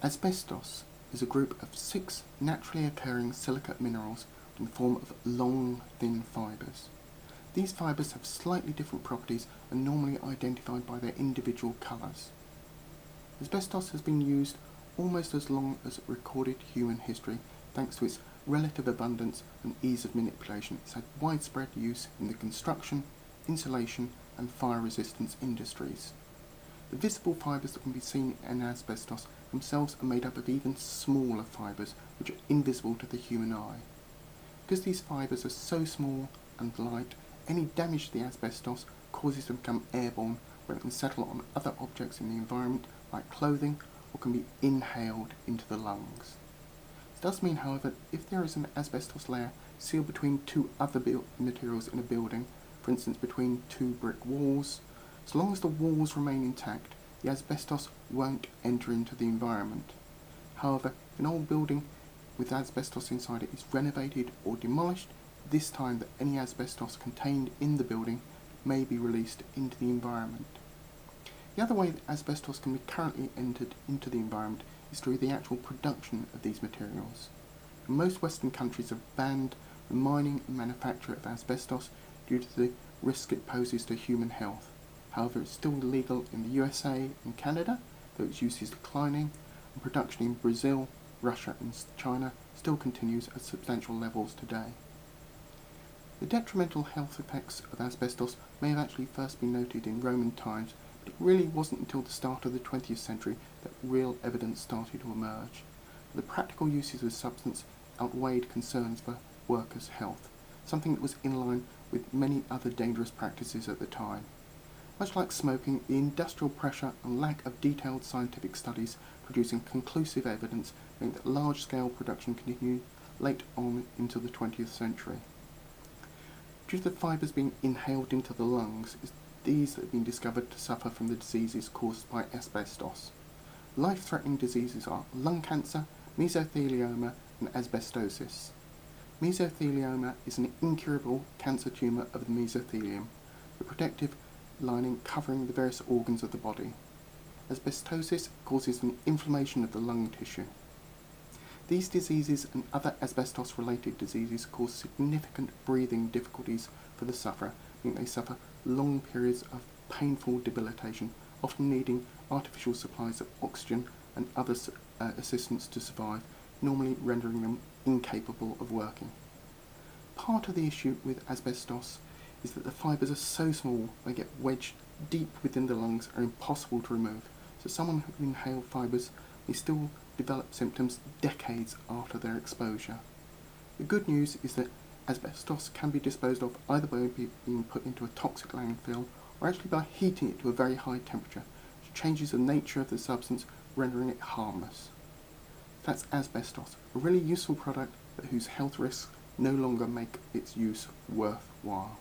Asbestos is a group of six naturally occurring silicate minerals in the form of long, thin fibres. These fibres have slightly different properties and normally identified by their individual colours. Asbestos has been used almost as long as recorded human history thanks to its relative abundance and ease of manipulation. It's had widespread use in the construction, insulation and fire resistance industries. The visible fibres that can be seen in asbestos themselves are made up of even smaller fibres which are invisible to the human eye. Because these fibres are so small and light, any damage to the asbestos causes them to become airborne where it can settle on other objects in the environment like clothing or can be inhaled into the lungs. This does mean, however, if there is an asbestos layer sealed between two other materials in a building, for instance between two brick walls, as long as the walls remain intact, the asbestos won't enter into the environment. However, an old building with asbestos inside it is renovated or demolished, this time that any asbestos contained in the building may be released into the environment. The other way that asbestos can be currently entered into the environment is through the actual production of these materials. Most Western countries have banned the mining and manufacture of asbestos due to the risk it poses to human health. However, it's still legal in the USA and Canada, though its use is declining, and production in Brazil, Russia and China still continues at substantial levels today. The detrimental health effects of asbestos may have actually first been noted in Roman times, but it really wasn't until the start of the 20th century that real evidence started to emerge. The practical uses of the substance outweighed concerns for workers' health, something that was in line with many other dangerous practices at the time. Much like smoking, the industrial pressure and lack of detailed scientific studies producing conclusive evidence meant that large-scale production continued late on into the 20th century. Due to the fibres being inhaled into the lungs, it's these that have been discovered to suffer from the diseases caused by asbestos. Life-threatening diseases are lung cancer, mesothelioma and asbestosis. Mesothelioma is an incurable cancer tumour of the mesothelium, the protective lining covering the various organs of the body. Asbestosis causes an inflammation of the lung tissue. These diseases and other asbestos-related diseases cause significant breathing difficulties for the sufferer, meaning they suffer long periods of painful debilitation, often needing artificial supplies of oxygen and other uh, assistance to survive, normally rendering them incapable of working. Part of the issue with asbestos is that the fibres are so small they get wedged deep within the lungs are impossible to remove. So someone who inhaled fibres may still develop symptoms decades after their exposure. The good news is that asbestos can be disposed of either by being put into a toxic landfill or actually by heating it to a very high temperature, which changes the nature of the substance, rendering it harmless. That's asbestos, a really useful product but whose health risks no longer make its use worthwhile.